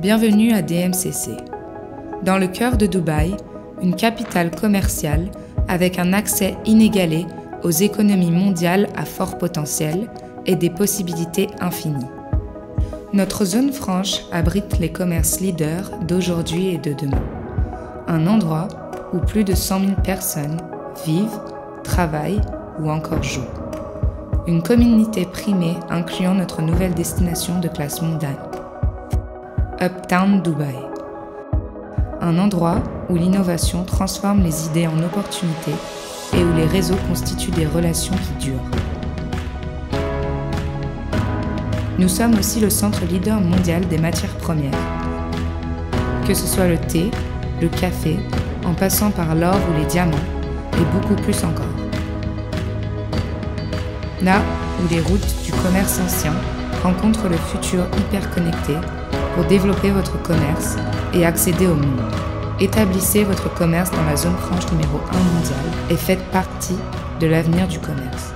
Bienvenue à DMCC. Dans le cœur de Dubaï, une capitale commerciale avec un accès inégalé aux économies mondiales à fort potentiel et des possibilités infinies. Notre zone franche abrite les commerces leaders d'aujourd'hui et de demain. Un endroit où plus de 100 000 personnes vivent, travaillent ou encore jouent. Une communauté primée incluant notre nouvelle destination de classe mondiale. Uptown Dubai. Un endroit où l'innovation transforme les idées en opportunités et où les réseaux constituent des relations qui durent. Nous sommes aussi le centre leader mondial des matières premières. Que ce soit le thé, le café, en passant par l'or ou les diamants, et beaucoup plus encore. Là où les routes du commerce ancien rencontrent le futur hyper connecté pour développer votre commerce et accéder au monde. Établissez votre commerce dans la zone franche numéro 1 mondiale et faites partie de l'avenir du commerce.